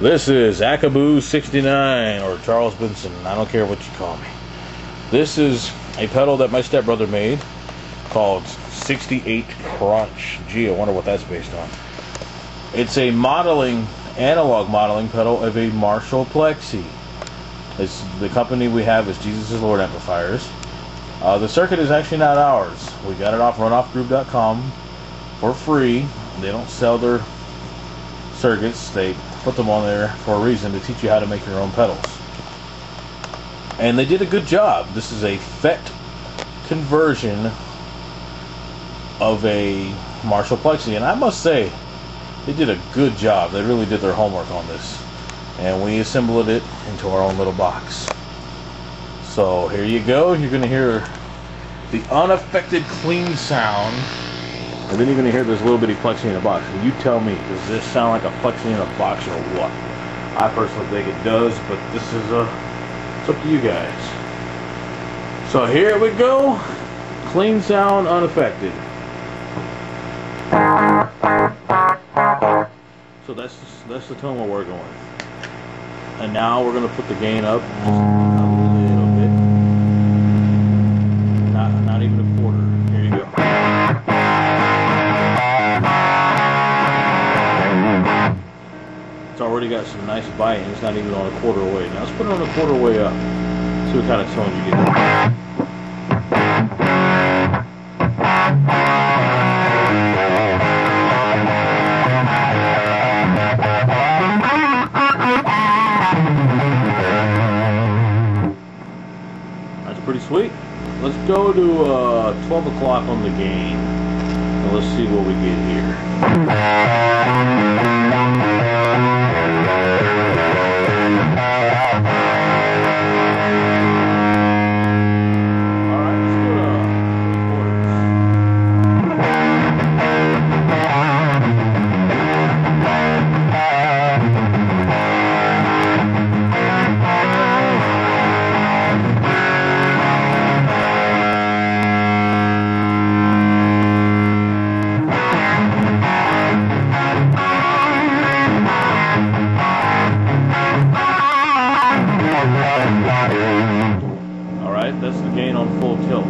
This is Akaboo69 or Charles Benson. I don't care what you call me. This is a pedal that my stepbrother made called 68 Crunch. Gee, I wonder what that's based on. It's a modeling, analog modeling pedal of a Marshall Plexi. It's, the company we have is Jesus is Lord Amplifiers. Uh, the circuit is actually not ours. We got it off runoffgroove.com for free. They don't sell their circuits. They put them on there for a reason to teach you how to make your own pedals. And they did a good job. This is a FET conversion of a Marshall Plexi. And I must say, they did a good job. They really did their homework on this. And we assembled it into our own little box. So here you go. You're going to hear the unaffected clean sound and then you're going to hear this little bitty plexi in a box. And you tell me, does this sound like a plexi in a box or what? I personally think it does, but this is a, uh, it's up to you guys. So here we go. Clean sound, unaffected. So that's that's the tone we're working with. And now we're going to put the gain up. already got some nice bite and it's not even on a quarter way. Now let's put it on a quarter way up. See what kind of tone you get. That's pretty sweet. Let's go to uh, 12 o'clock on the gain. And let's see what we get here. All right, that's the gain on full tilt.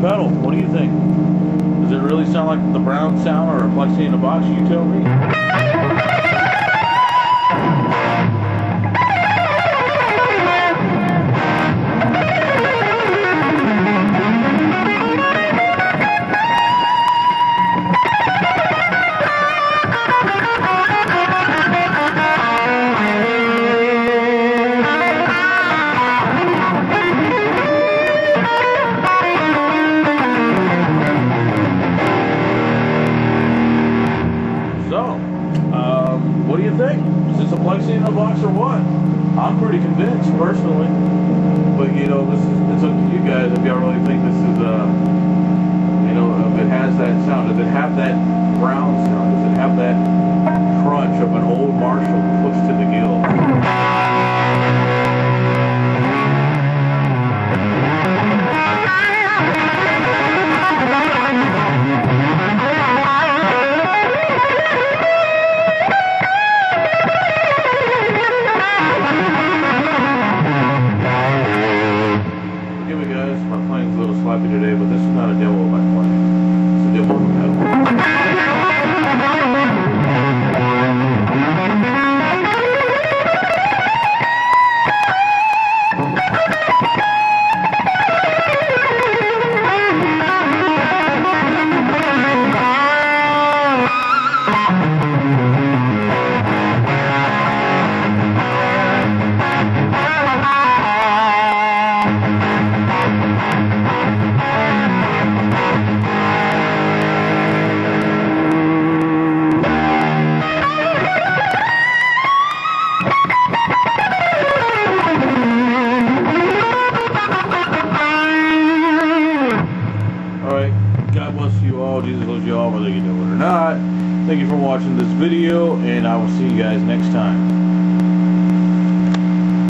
Pedal. What do you think? Does it really sound like the Brown sound or a Plexi in a box? You tell me. I'm pretty convinced personally. But you know, this is it's up to you guys if y'all really think this is uh you know if it has that sound. Does it have that brown sound? Does it have that crunch of an old Marshall pushed to the gill. Bless you all. Jesus loves you all, whether you know it or not. Thank you for watching this video, and I will see you guys next time.